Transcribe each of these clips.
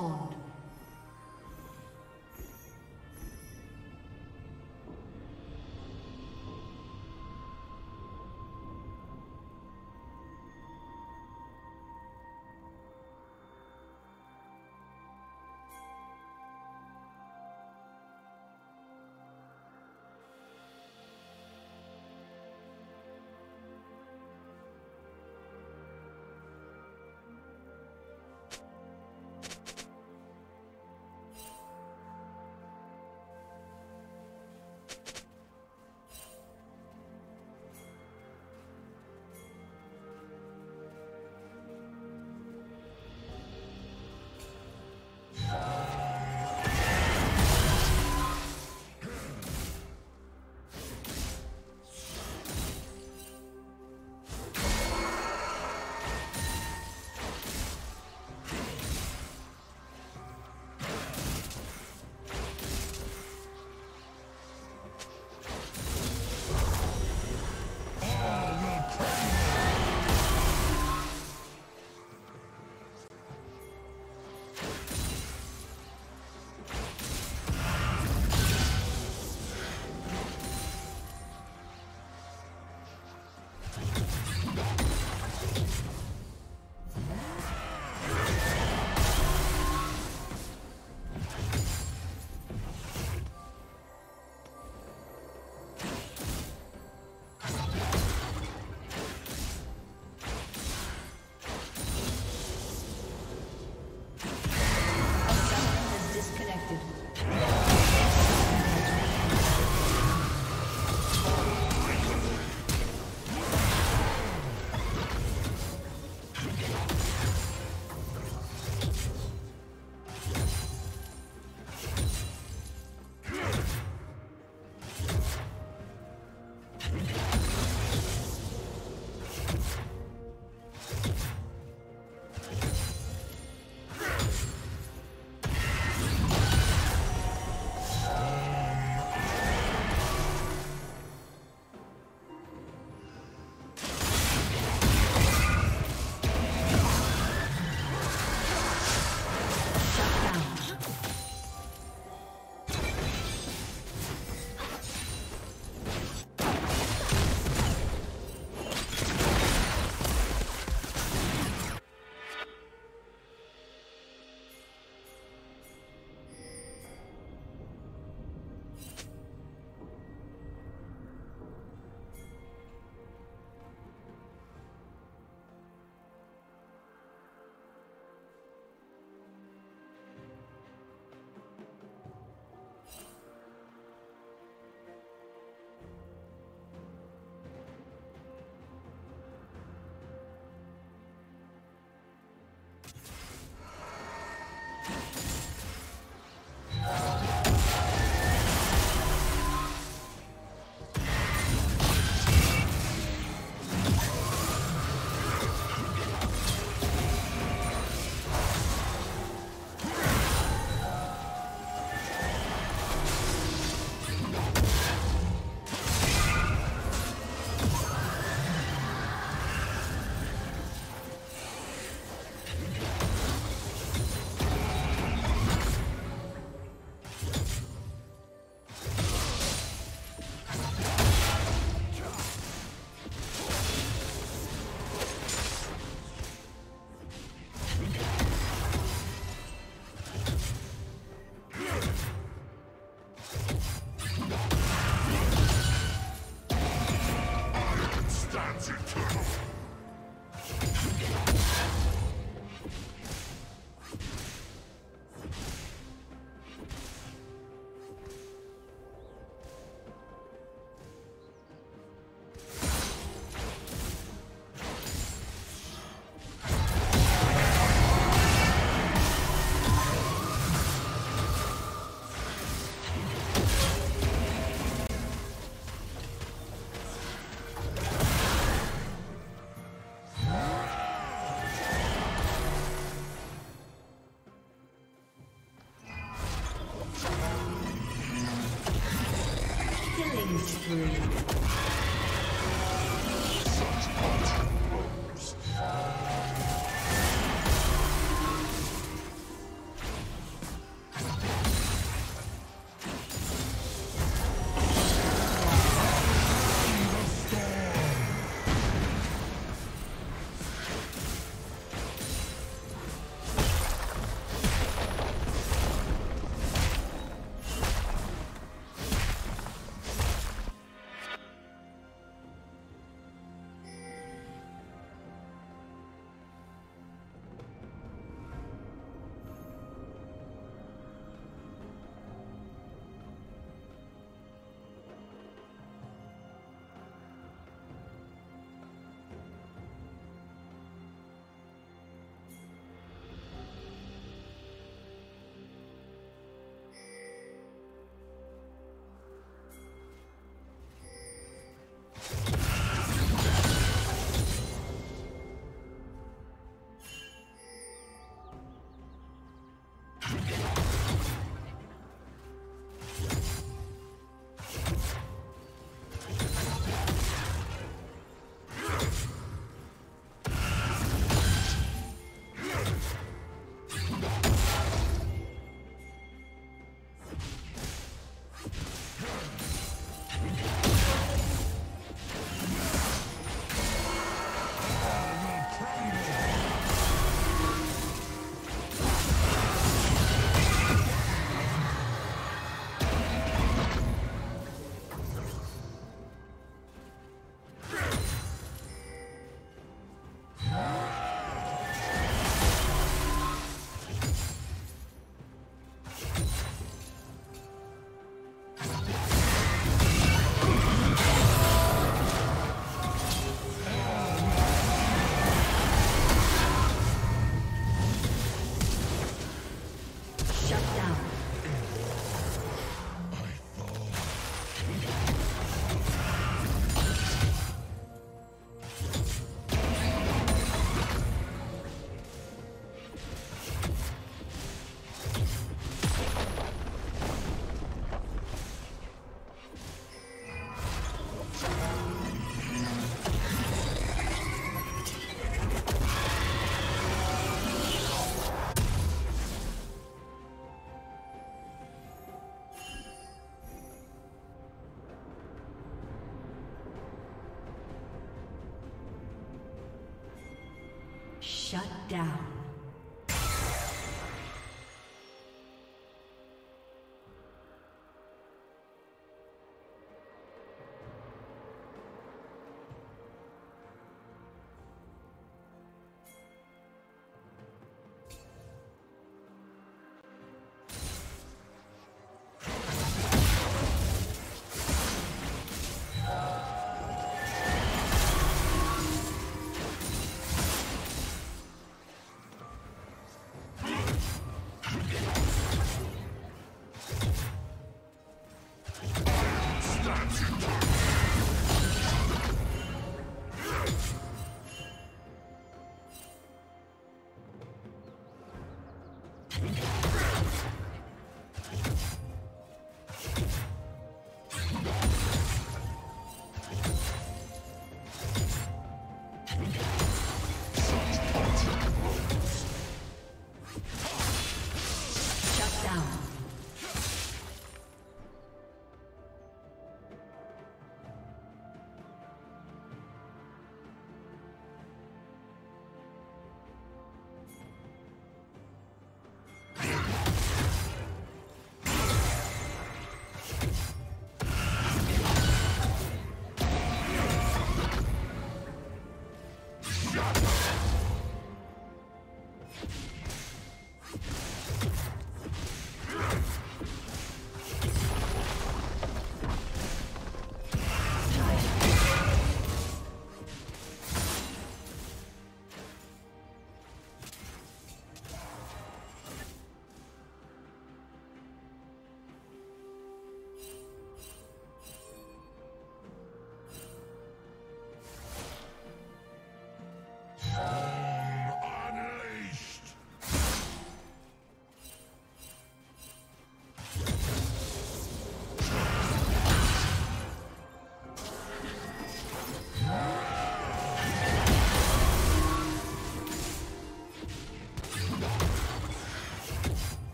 spawned. Absolutely. Shut down.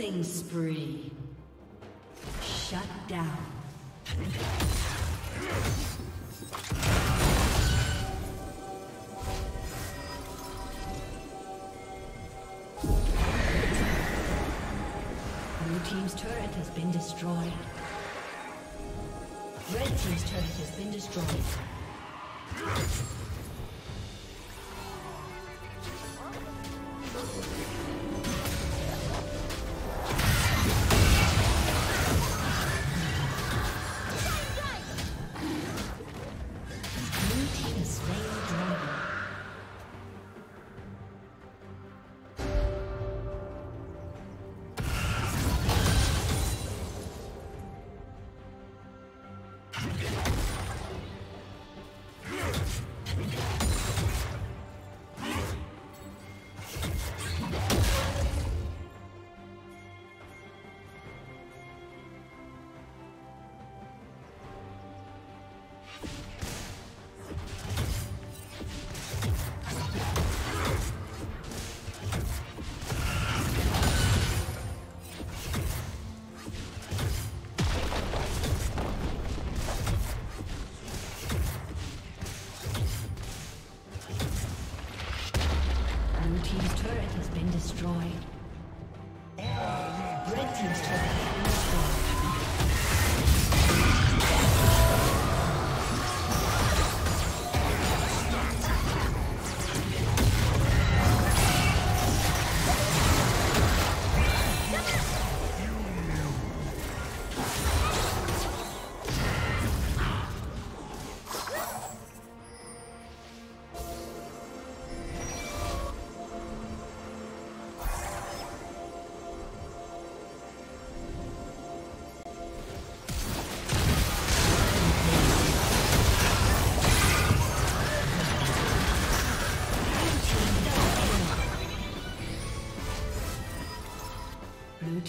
Killing spree. Shut down. Blue Team's turret has been destroyed. Red Team's turret has been destroyed.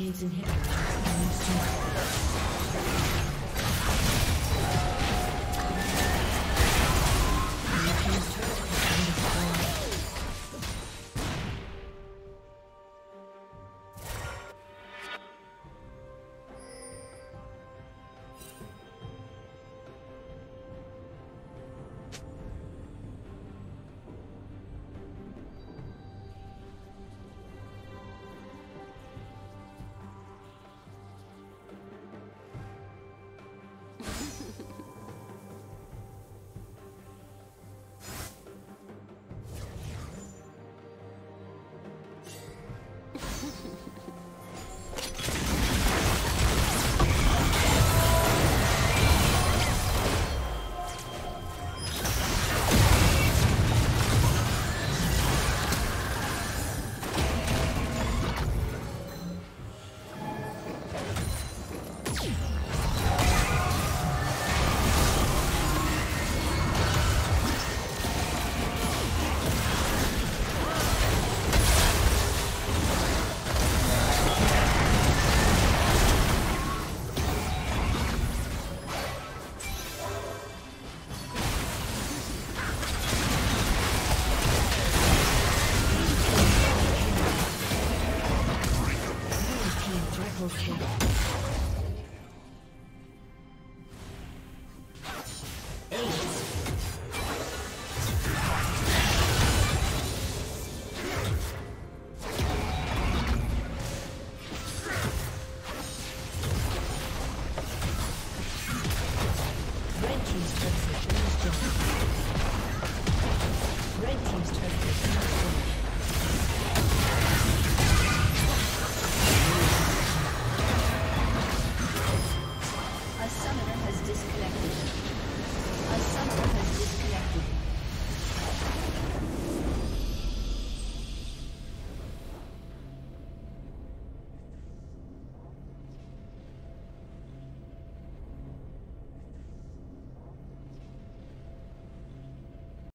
Team's inhibitor soon.